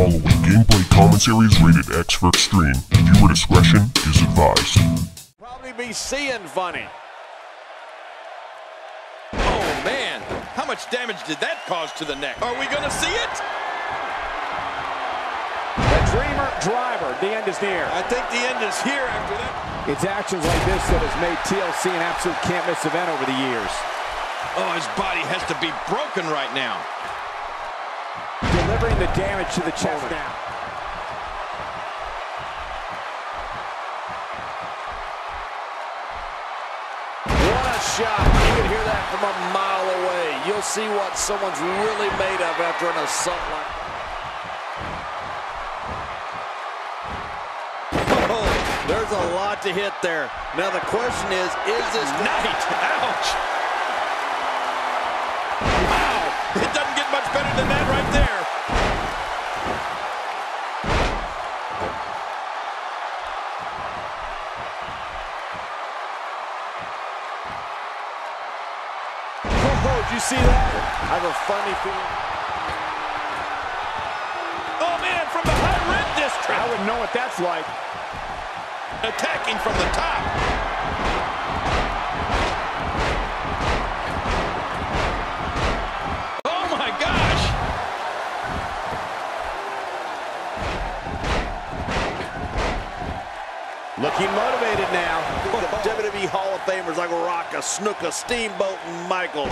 following gameplay commentary is rated X for Extreme. Viewer discretion is advised. Probably be seeing funny. Oh, man. How much damage did that cause to the neck? Are we going to see it? The Dreamer Driver. The end is near. I think the end is here after that. It's actions like this that has made TLC an absolute can't-miss event over the years. Oh, his body has to be broken right now. Delivering the damage to the chest now. What a shot. You can hear that from a mile away. You'll see what someone's really made of after an assault like that. Oh, there's a lot to hit there. Now the question is, is this night? Ouch. Wow. It doesn't get much better than that right there. Did you see that? I have a funny feeling. Oh, man, from the high red district. I wouldn't know what that's like. Attacking from the top. Oh, my gosh. Looking motivated now. The WWE Hall of Famers like Rock, Rocka, Snuka, Steamboat, and Michael.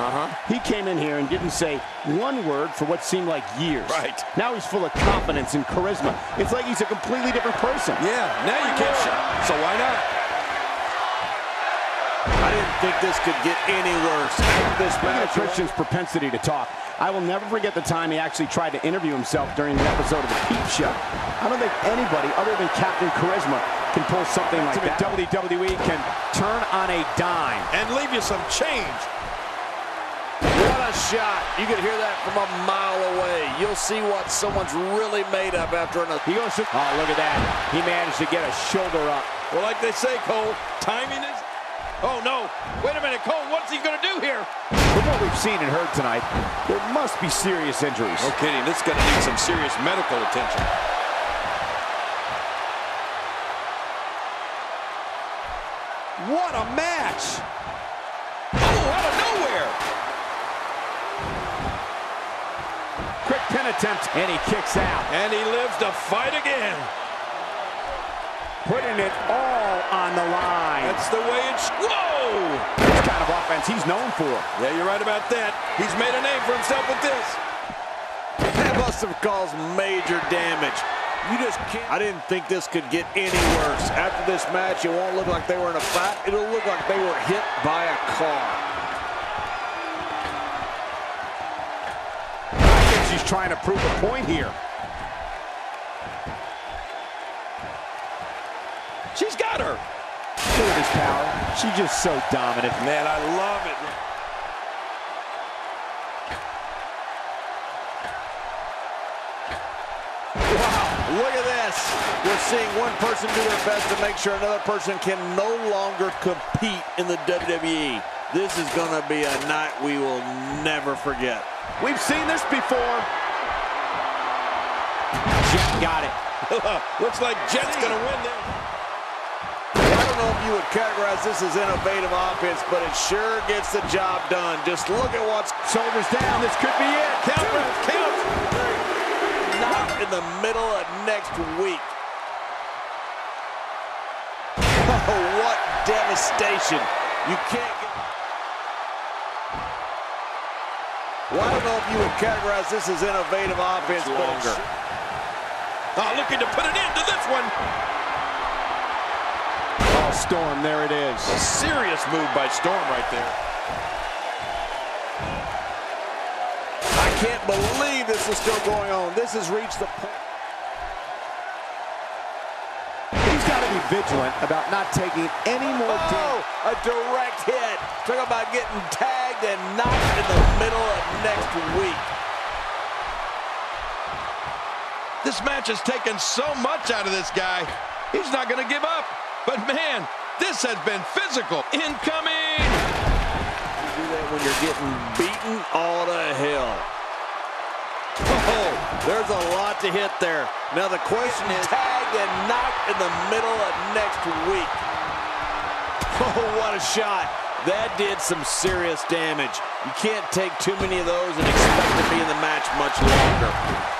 Uh-huh. He came in here and didn't say one word for what seemed like years. Right. Now he's full of confidence and charisma. It's like he's a completely different person. Yeah, now you can't shut. So why not? I didn't think this could get any worse. After this Speaking of match, Christian's propensity to talk, I will never forget the time he actually tried to interview himself during an episode of The Peep Show. I don't think anybody other than Captain Charisma can pull something like that. WWE can turn on a dime. And leave you some change. What a shot. You can hear that from a mile away. You'll see what someone's really made of after an... He goes to... Oh, look at that. He managed to get a shoulder up. Well, like they say, Cole, timing is... Oh, no. Wait a minute, Cole, what's he going to do here? What we've seen and heard tonight, there must be serious injuries. No kidding. This is going to need some serious medical attention. What a match! Oh, out of nowhere. Quick pin attempt, and he kicks out. And he lives to fight again. Putting it all on the line. That's the way it's... Whoa! This kind of offense he's known for. Yeah, you're right about that. He's made a name for himself with this. That must have caused major damage. You just can't. I didn't think this could get any worse. After this match, it won't look like they were in a fight. It'll look like they were hit by a car. I think she's trying to prove a point here. She's got her. Look at this power. She's just so dominant. Man, I love it. Wow, look at this. We're seeing one person do their best to make sure another person can no longer compete in the WWE. This is going to be a night we will never forget. We've seen this before. Jet got it. Looks like Jet's going to win this. I don't know if you would categorize this as innovative offense, but it sure gets the job done. Just look at what's shoulders down. This could be it. Count, count. Not in the middle of next week. Oh, what devastation. You can't get... Well, I don't know if you would categorize this as innovative offense, but longer. Oh, looking to put an end to this one. Storm, there it is. A serious move by Storm right there. I can't believe this is still going on. This has reached the point. He's got to be vigilant about not taking any more oh, damage. Oh, a direct hit. Talk about getting tagged and knocked in the middle of next week. This match has taken so much out of this guy. He's not going to give up. But man, this has been physical. Incoming! You do that when you're getting beaten all to hell. There's a lot to hit there. Now the question is, tagged and knocked in the middle of next week. Oh, what a shot. That did some serious damage. You can't take too many of those and expect to be in the match much longer.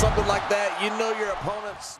Something like that, you know your opponent's...